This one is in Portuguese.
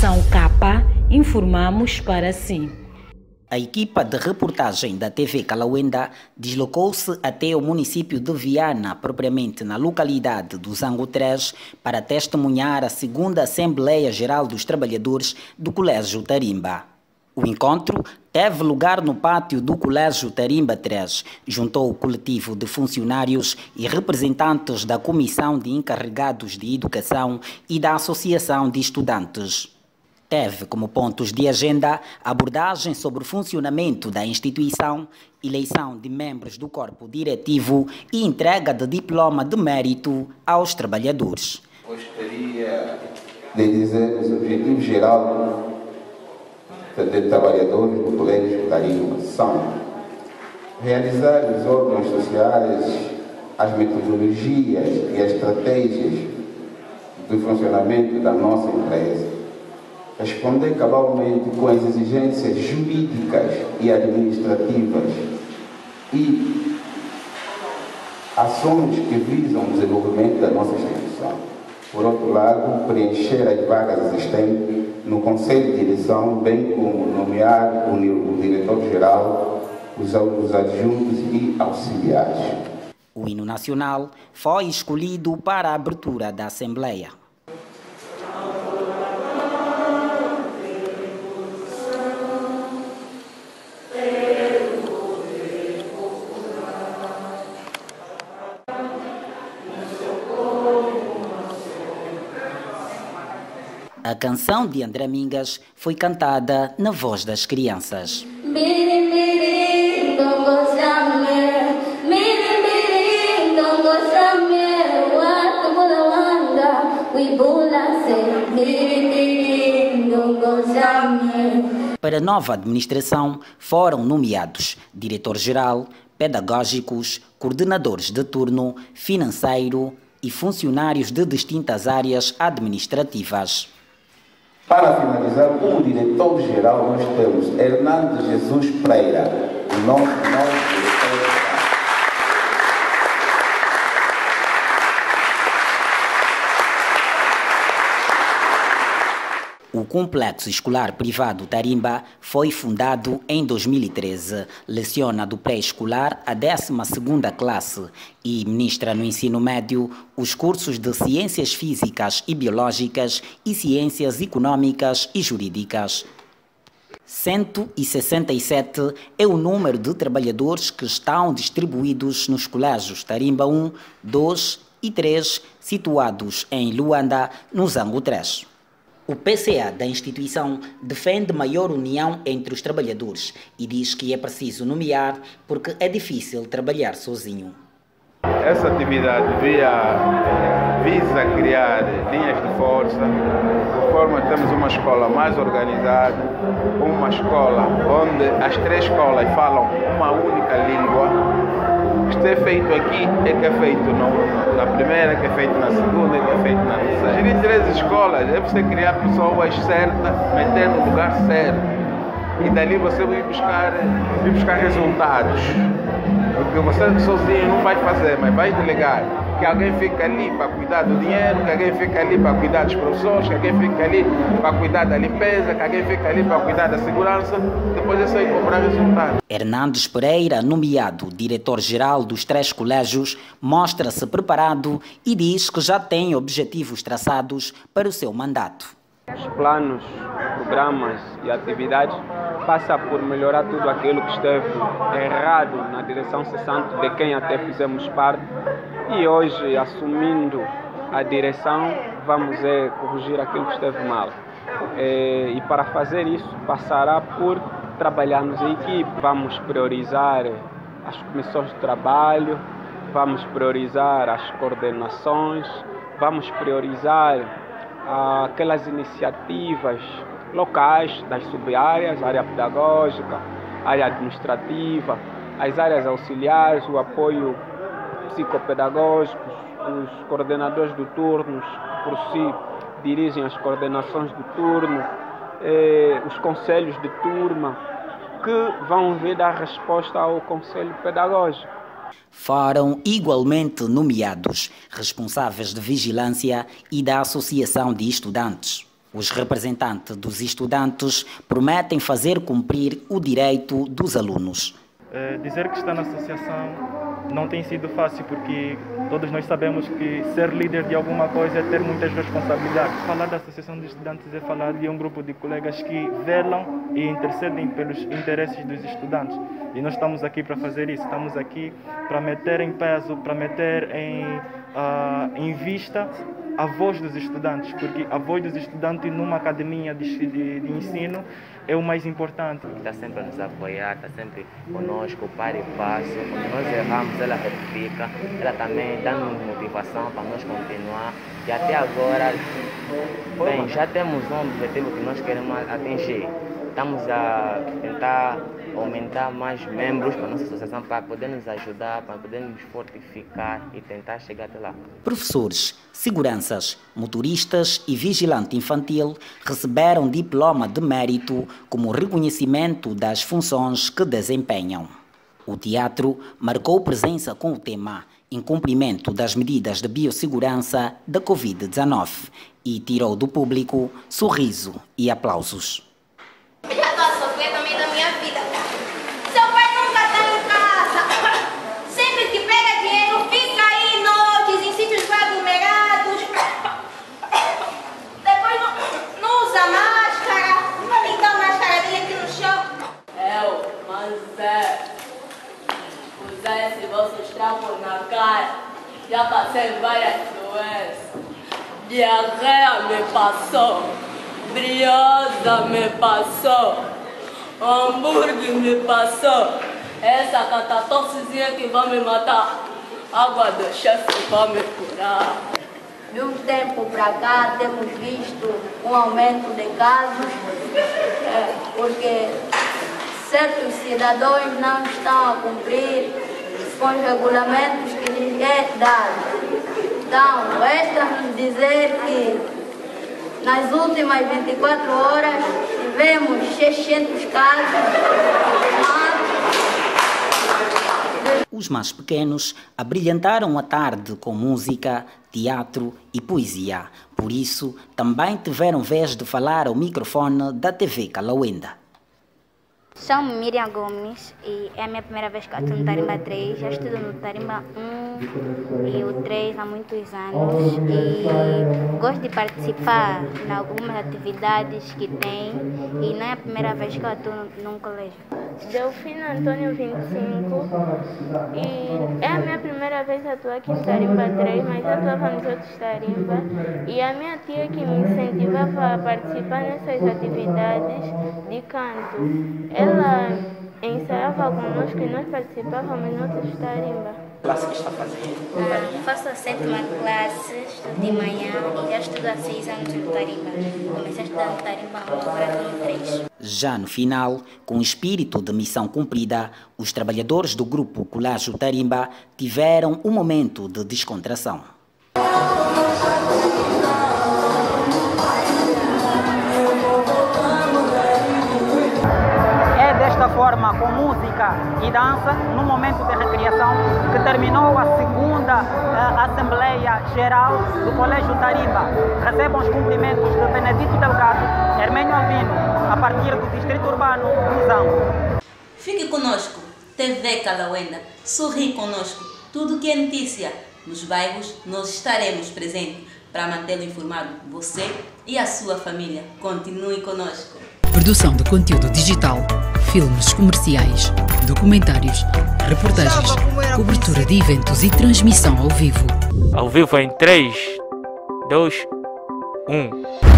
Nação Capa, informamos para si. A equipa de reportagem da TV Calauenda deslocou-se até o município de Viana, propriamente na localidade do Zango 3, para testemunhar a segunda Assembleia Geral dos Trabalhadores do Colégio Tarimba. O encontro teve lugar no pátio do Colégio Tarimba 3. Juntou o coletivo de funcionários e representantes da Comissão de Encarregados de Educação e da Associação de Estudantes teve como pontos de agenda abordagem sobre o funcionamento da instituição, eleição de membros do corpo diretivo e entrega de diploma de mérito aos trabalhadores. Gostaria de dizer os objetivos gerais de trabalhadores do Colégio Tarimba são realizar os órgãos sociais, as metodologias e as estratégias do funcionamento da nossa empresa, responder cabalmente com as exigências jurídicas e administrativas e ações que visam o desenvolvimento da nossa instituição. Por outro lado, preencher as vagas existentes no Conselho de Direção, bem como nomear o, diretor-geral, os adjuntos e auxiliares. O hino nacional foi escolhido para a abertura da Assembleia. A canção de André Mingas foi cantada na voz das crianças. Para a nova administração foram nomeados diretor-geral, pedagógicos, coordenadores de turno, financeiro e funcionários de distintas áreas administrativas. Para finalizar, como diretor-geral, nós temos Hernando Jesus Pereira, o nosso, nosso diretor-geral. O Complexo Escolar Privado Tarimba foi fundado em 2013. Leciona do pré-escolar à 12ª classe e ministra no ensino médio os cursos de Ciências Físicas e Biológicas e Ciências Econômicas e Jurídicas. 167 é o número de trabalhadores que estão distribuídos nos colégios Tarimba 1, 2 e 3, situados em Luanda, no Zango 3. O PCA da instituição defende maior união entre os trabalhadores e diz que é preciso nomear porque é difícil trabalhar sozinho. Essa atividade via, visa criar linhas de força, de forma que temos uma escola mais organizada, uma escola onde as três escolas falam uma única língua que é feito aqui é que é feito na primeira, que é feito na segunda, que é feito três escolas é você criar pessoas certas, meter no lugar certo. E dali você vai buscar, vai buscar resultados. Porque você sozinho não vai fazer, mas vai delegar que alguém fica ali para cuidar do dinheiro, que alguém fica ali para cuidar dos professores, que alguém fica ali para cuidar da limpeza, que alguém fica ali para cuidar da segurança, depois é só ir cobrar resultado. Hernandes Pereira, nomeado diretor-geral dos três colégios, mostra-se preparado e diz que já tem objetivos traçados para o seu mandato. Os planos, programas e atividades passa por melhorar tudo aquilo que esteve errado na direção cessante de quem até fizemos parte e hoje, assumindo a direção, vamos é, corrigir aquilo que esteve mal. É, e para fazer isso, passará por trabalharmos em equipe. Vamos priorizar as comissões de trabalho, vamos priorizar as coordenações, vamos priorizar aquelas iniciativas locais das sub-áreas, área pedagógica, área administrativa, as áreas auxiliares, o apoio psicopedagógicos, os coordenadores do turnos por si dirigem as coordenações do turno, eh, os conselhos de turma, que vão vir dar resposta ao conselho pedagógico. Foram igualmente nomeados responsáveis de vigilância e da Associação de Estudantes. Os representantes dos estudantes prometem fazer cumprir o direito dos alunos. É, dizer que está na associação não tem sido fácil porque todos nós sabemos que ser líder de alguma coisa é ter muitas responsabilidades. Falar da Associação de Estudantes é falar de um grupo de colegas que velam e intercedem pelos interesses dos estudantes. E nós estamos aqui para fazer isso. Estamos aqui para meter em peso, para meter em, uh, em vista a voz dos estudantes, porque a voz dos estudantes numa academia de, de, de ensino é o mais importante. Está sempre a nos apoiar, está sempre conosco, para e passo. Quando nós erramos, ela retifica, ela também dá-nos motivação para nós continuar. E até agora, bem, já temos um objetivo que nós queremos atingir. Estamos a tentar aumentar mais membros para a nossa associação para poder nos ajudar, para poder nos fortificar e tentar chegar até lá. Professores, seguranças, motoristas e vigilante infantil receberam diploma de mérito como reconhecimento das funções que desempenham. O teatro marcou presença com o tema em cumprimento das medidas de biossegurança da Covid-19 e tirou do público sorriso e aplausos. Já passei várias doenças. Diarreia me passou. Briosa me passou. Hambúrguer me passou. Essa catatoxizinha que vai me matar. Água do chefe vai me curar. De um tempo para cá temos visto um aumento de casos, é, porque certos cidadãos não estão a cumprir com os regulamentos que lhes é dado. Então, resta-nos dizer que nas últimas 24 horas tivemos 600 casos os mais pequenos abrilhantaram a tarde com música, teatro e poesia. Por isso, também tiveram vez de falar ao microfone da TV Calauenda. Chamo Miriam Gomes e é a minha primeira vez que estou no Tarimba 3. Já estudo no Tarimba 1 e o 3 há muitos anos e gosto de participar em algumas atividades que tem e não é a primeira vez que eu estou num colégio. Delfina Antônio 25 e é a minha primeira vez a atuar aqui no Tarimba 3, mas atuava nos outros Tarimba e a minha tia que me incentivava a participar nessas atividades de canto. Ela ensaiava conosco e nós participávamos no outros Tarimba classe que está fazendo? Ah, faço a sétima classe, estudo de manhã e já estudo há seis anos no Tarimba. Comecei a estudar no Tarimba, agora no três. Já no final, com o espírito de missão cumprida, os trabalhadores do grupo Colégio Tarimba tiveram um momento de descontração. Forma com música e dança no momento de recriação que terminou a segunda uh, Assembleia Geral do Colégio Tarimba. Recebam os cumprimentos de Benedito Delgado, Hermênio Albino, a partir do Distrito Urbano Zango. Fique conosco, TV Calauenda, sorri conosco. Tudo que é notícia nos bairros, nós estaremos presentes para mantê-lo informado, você e a sua família. Continue conosco. Produção de conteúdo digital filmes comerciais, documentários, reportagens, cobertura de eventos e transmissão ao vivo. Ao vivo em 3, 2, 1.